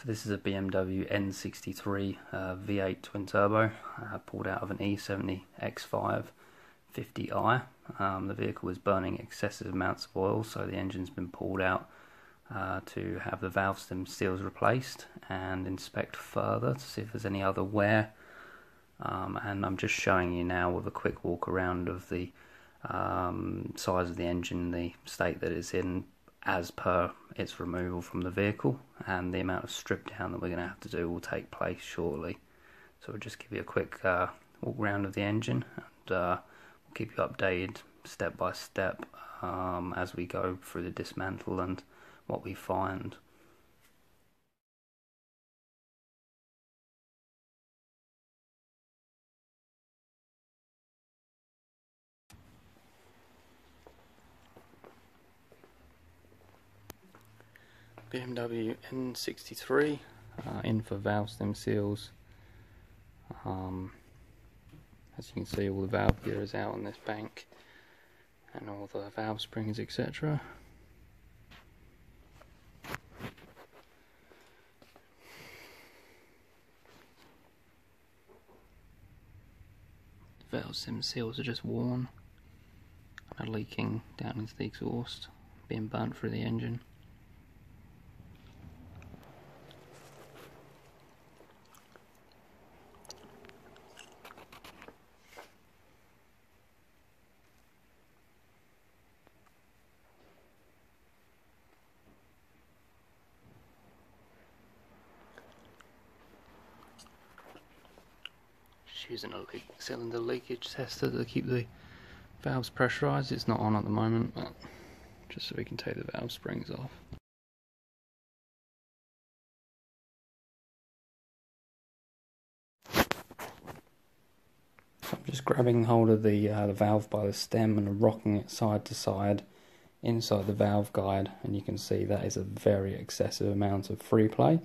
So this is a BMW N63 uh, V8 twin turbo, uh, pulled out of an E70 X5 50i. Um, the vehicle is burning excessive amounts of oil, so the engine's been pulled out uh, to have the valve stem seals replaced and inspect further to see if there's any other wear. Um, and I'm just showing you now with a quick walk around of the um, size of the engine, the state that it's in, as per its removal from the vehicle and the amount of strip down that we're going to have to do will take place shortly. So we'll just give you a quick uh, walk around of the engine and uh, we'll keep you updated step by step um, as we go through the dismantle and what we find. BMW N63 uh, in for valve stem seals. Um, as you can see all the valve gear is out on this bank and all the valve springs etc. valve stem seals are just worn and are leaking down into the exhaust, being burnt through the engine. Using a leak cylinder leakage tester to keep the valves pressurized. It's not on at the moment, but just so we can take the valve springs off. I'm just grabbing hold of the, uh, the valve by the stem and rocking it side to side inside the valve guide and you can see that is a very excessive amount of free play.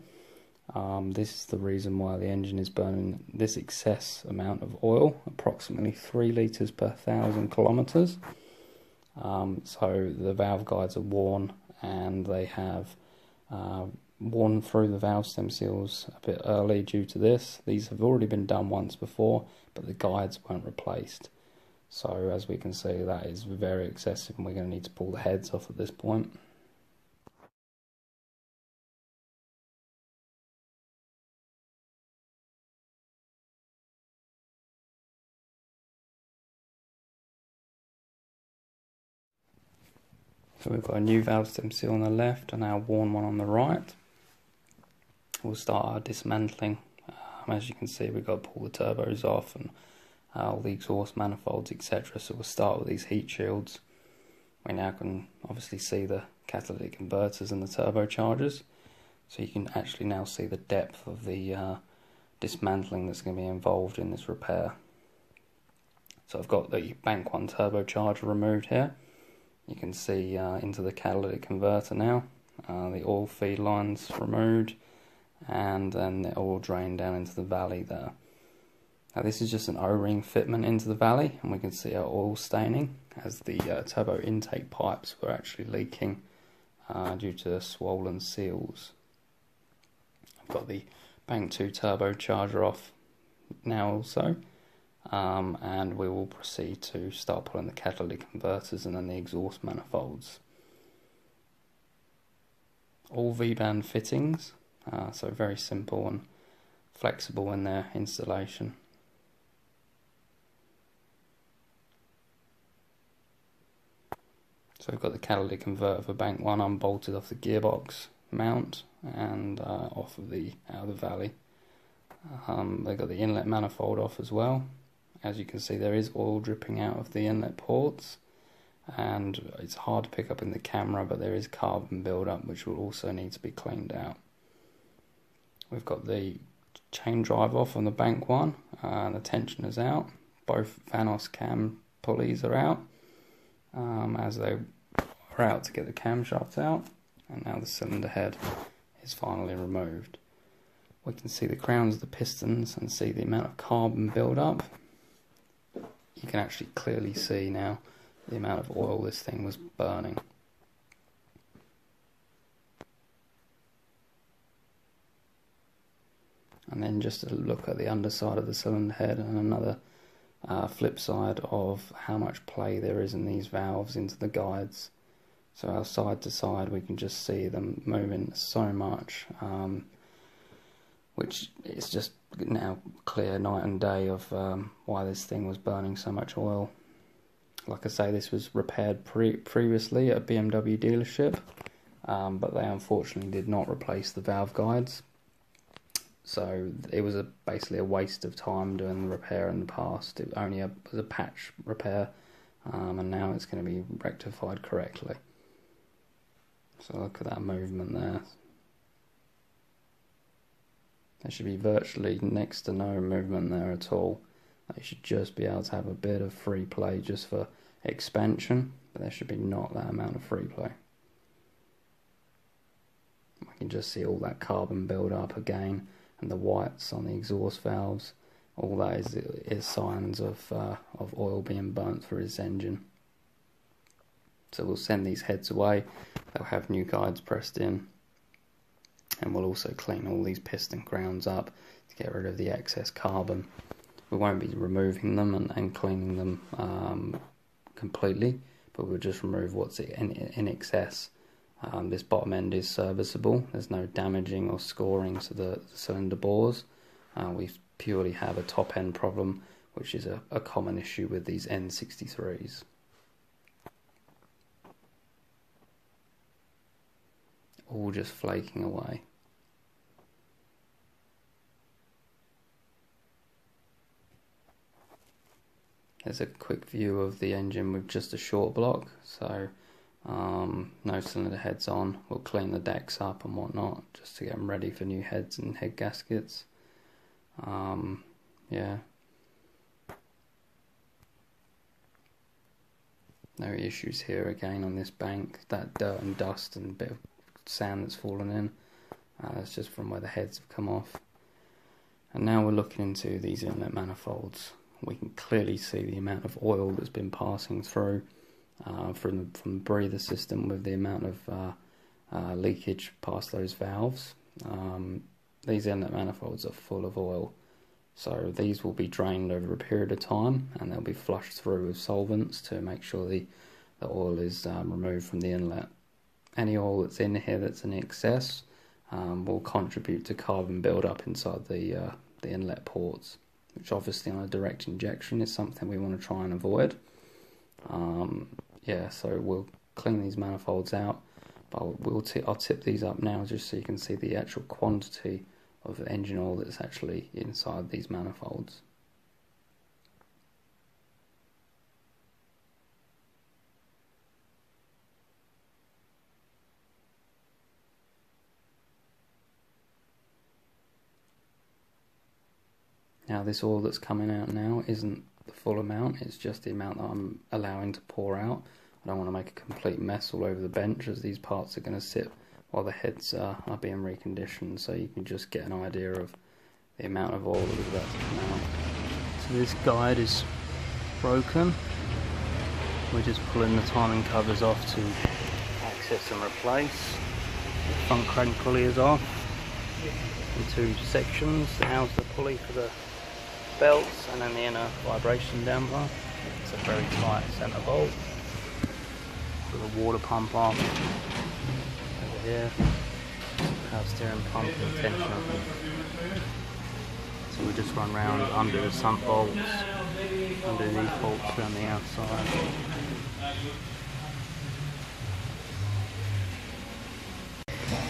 Um, this is the reason why the engine is burning this excess amount of oil, approximately 3 litres per thousand kilometres. Um, so the valve guides are worn and they have uh, worn through the valve stem seals a bit early due to this. These have already been done once before, but the guides weren't replaced. So as we can see, that is very excessive and we're going to need to pull the heads off at this point. So we've got a new valve stem seal on the left and our worn one on the right. We'll start our dismantling. Um, as you can see, we've got to pull the turbos off and uh, all the exhaust manifolds, etc. So we'll start with these heat shields. We now can obviously see the catalytic converters and the turbochargers. So you can actually now see the depth of the uh, dismantling that's going to be involved in this repair. So I've got the Bank 1 turbocharger removed here. You can see uh, into the catalytic converter now. Uh, the oil feed lines removed and then the oil drained down into the valley there. Now this is just an O-ring fitment into the valley and we can see our oil staining as the uh, turbo intake pipes were actually leaking uh, due to swollen seals. I've got the Bank 2 turbocharger off now also um, and we will proceed to start pulling the catalytic converters and then the exhaust manifolds. All V-band fittings, uh, so very simple and flexible in their installation. So we've got the catalytic converter for bank one unbolted off the gearbox mount and uh, off of the out valley. Um, they've got the inlet manifold off as well as you can see there is oil dripping out of the inlet ports and it's hard to pick up in the camera but there is carbon buildup which will also need to be cleaned out. We've got the chain drive off on the bank one and the tension is out. Both Vanos cam pulleys are out um, as they are out to get the camshafts out and now the cylinder head is finally removed. We can see the crowns of the pistons and see the amount of carbon buildup you can actually clearly see now the amount of oil this thing was burning. and then just a look at the underside of the cylinder head and another uh, flip side of how much play there is in these valves into the guides. So our side to side we can just see them moving so much um, which is just now clear night and day of um, why this thing was burning so much oil. Like I say, this was repaired pre- previously at a BMW dealership, um, but they unfortunately did not replace the valve guides. So it was a, basically a waste of time doing the repair in the past. It only a, was a patch repair, um, and now it's going to be rectified correctly. So look at that movement there. There should be virtually next to no movement there at all. They should just be able to have a bit of free play just for expansion, but there should be not that amount of free play. I can just see all that carbon build up again, and the whites on the exhaust valves. All that is, is signs of uh, of oil being burnt through his engine. So we'll send these heads away. They'll have new guides pressed in and we'll also clean all these piston crowns up to get rid of the excess carbon. We won't be removing them and, and cleaning them um, completely, but we'll just remove what's in, in excess. Um, this bottom end is serviceable, there's no damaging or scoring to the, the cylinder bores. Uh, we purely have a top end problem, which is a, a common issue with these N63s. All just flaking away. There's a quick view of the engine with just a short block, so um, no cylinder heads on. We'll clean the decks up and whatnot just to get them ready for new heads and head gaskets. Um, yeah. No issues here again on this bank. That dirt and dust and bit of sand that's fallen in. Uh, that's just from where the heads have come off. And now we're looking into these inlet manifolds. We can clearly see the amount of oil that's been passing through uh, from the, from the breather system with the amount of uh, uh, leakage past those valves. Um, these inlet manifolds are full of oil, so these will be drained over a period of time and they'll be flushed through with solvents to make sure the, the oil is um, removed from the inlet any oil that's in here that's in excess um, will contribute to carbon buildup inside the uh, the inlet ports, which obviously on a direct injection is something we want to try and avoid. Um, yeah, so we'll clean these manifolds out, but we'll t- I'll tip these up now just so you can see the actual quantity of engine oil that's actually inside these manifolds. Now this oil that's coming out now isn't the full amount, it's just the amount that I'm allowing to pour out. I don't want to make a complete mess all over the bench as these parts are going to sit while the heads are, are being reconditioned so you can just get an idea of the amount of oil that's about to come out. So this guide is broken. We're just pulling the timing covers off to access and replace. The front crank pulley is off in two sections. The pulley for the belts and then the inner vibration damper. It's a very tight centre bolt. With a water pump off over here. Power steering pump and tensioner. So we just run round under the sump bolts, underneath bolts around the outside.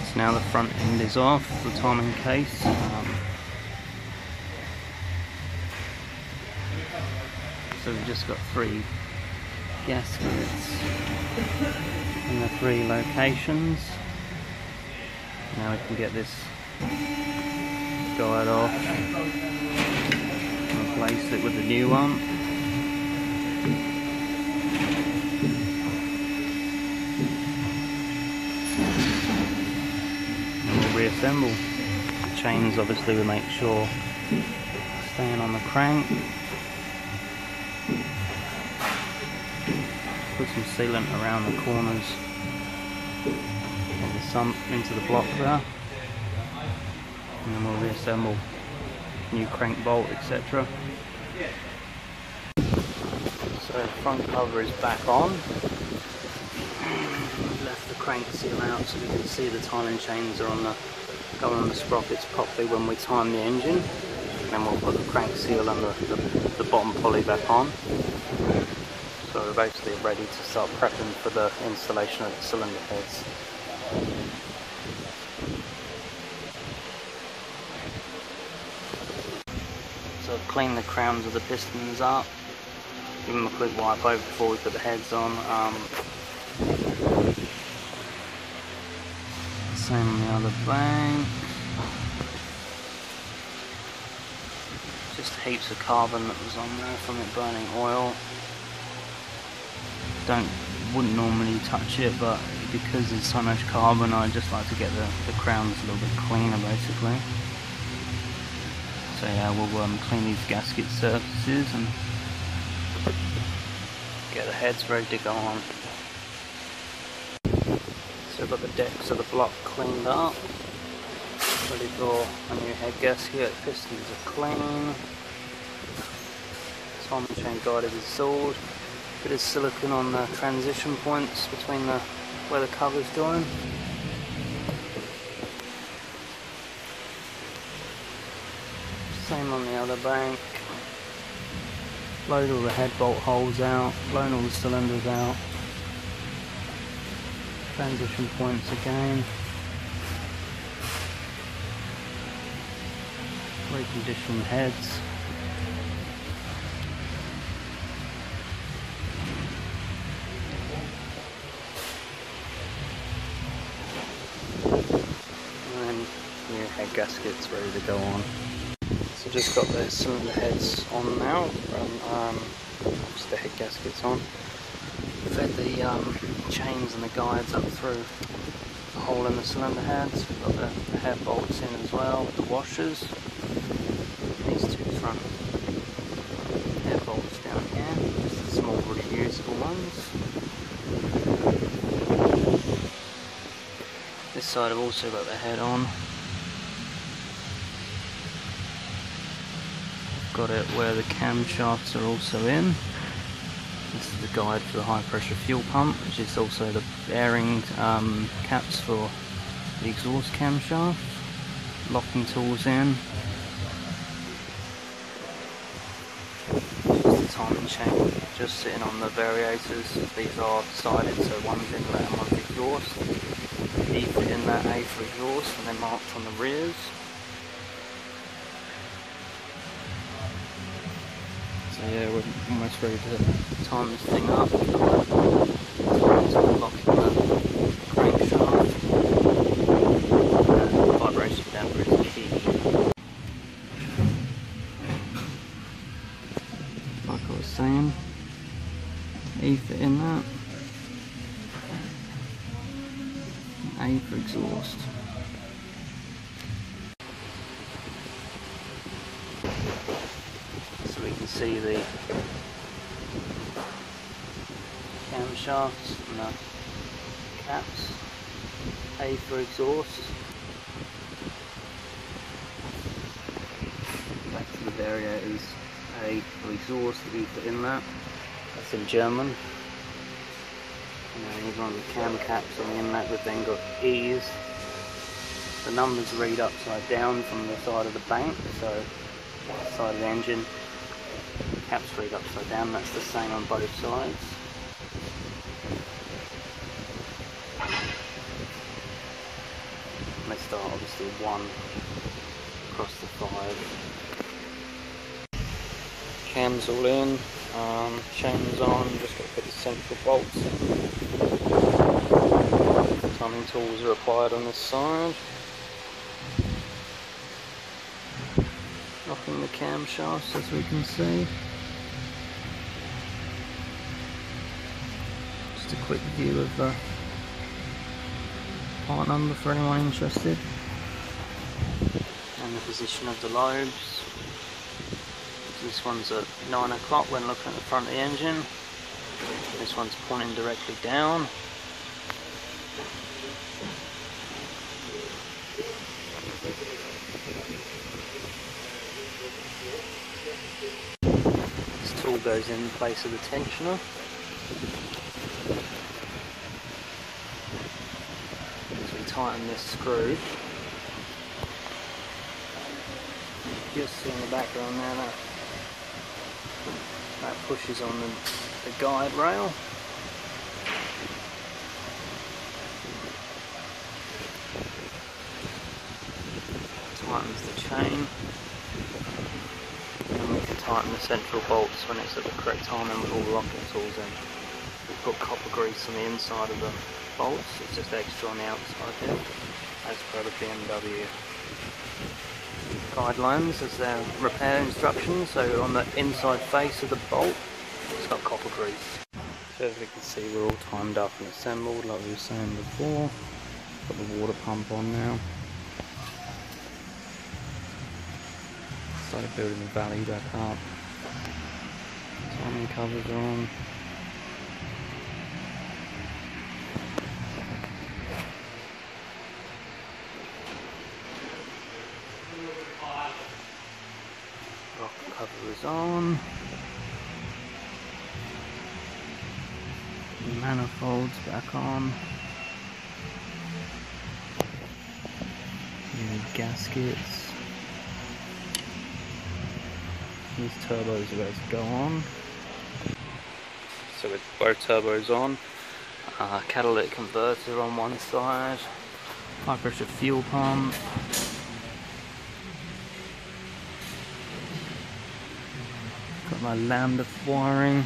So now the front end is off, the timing case. Um, so we've just got three gas gaskets in the three locations. Now we can get this guide off replace it with the new one. And we'll reassemble. The chains obviously we make sure staying on the crank. Sealant around the corners of the sump into the block there and then we'll reassemble new crank bolt, etc. So the front cover is back on. Left the crank seal out so we can see the timing chains are on the going on the sprockets properly when we time the engine. And then we'll put the crank seal and the, the, the bottom pulley back on. We're basically ready to start prepping for the installation of the cylinder heads. So clean the crowns of the pistons up, give them a quick wipe over before we put the heads on. Um, same on the other bank. Just heaps of carbon that was on there from it burning oil. Don't wouldn't normally touch it, but because there's so much carbon, I just like to get the, the crowns a little bit cleaner, basically. So yeah, we'll um, clean these gasket surfaces and get the heads ready to go on. So I've got the decks of the block cleaned up, ready for a new head gasket, pistons are clean, timing chain guide is installed, bit of silicone on the transition points between the where the covers join. Same on the other bank. Load all the head bolt holes out, blown all the cylinders out. Transition points again. Recondition the heads. Gaskets ready to go on. So just got those cylinder heads on now, and um, just the head gaskets on. Fed the um, chains and the guides up through the hole in the cylinder heads. We've got the, the head bolts in as well with the washers. These two front head bolts down here, just the small reusable ones. This side I've also got the head on. Got it where the camshafts are also in. This is the guide for the high pressure fuel pump, which is also the bearing um, caps for the exhaust camshaft. Locking tools in. Just the timing chain, just sitting on the variators. These are sided, so one's inlet and one's exhaust. Fit in that A for exhaust, and they're marked on the rears. Yeah, we're almost ready to time this thing up. Uh, vibration. Like I was saying, E fit in that. A for exhaust. so we can see the camshafts and the caps. A for exhaust. Back to the variators. A for exhaust, E for inlet. That's in German. And then even on the cam caps on the inlet we've then got E's. The numbers read upside down from the side of the bank, so side of the engine caps read upside down, that's the same on both sides. Let's start obviously one across the five. Cams all in, um, chains on, just got to put the central bolts in. Timing tools are applied on this side. Locking the camshafts as we can see. Just a quick view of the part number for anyone interested. And the position of the lobes. This one's at 9 o'clock when looking at the front of the engine. This one's pointing directly down. this tool goes in place of the tensioner. So we tighten this screw. Just see in the background there that, that pushes on the, the guide rail. Tightens the chain And we can tighten the central bolts when it's at the correct time and with all the locking tools in. We put copper grease on the inside of the bolts, it's just extra on the outside here, as per the BMW guidelines as their repair instructions. So on the inside face of the bolt, it's got copper grease. So as we can see we're all timed up and assembled like we were saying before. Got the water pump on now. started building the valley back up. Timing covers are on. On. Manifolds back on. New gaskets. These turbos are about to go on. So with both turbos on, uh, catalytic converter on one side, high pressure fuel pump, my lambda wiring,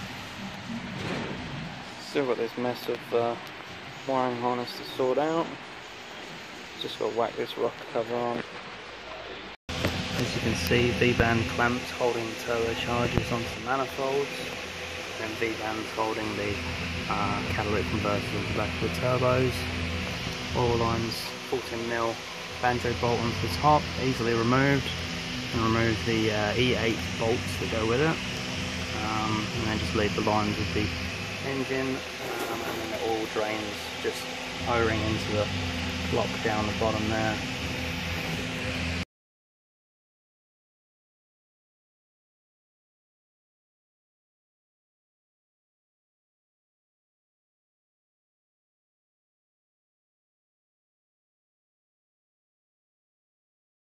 still got this mess of uh, wiring harness to sort out, just got to whack this rock cover on. As you can see, V-band clamps holding turbochargers onto the manifolds, and V-bands holding the uh, catalytic converter onto the back of the turbos. Oil lines 14mm banjo bolt onto the top, easily removed, and remove the uh, E8 bolts that go with it. Um, and then just leave the lines with the engine, um, and then the oil drains just O-ring into the block down the bottom there.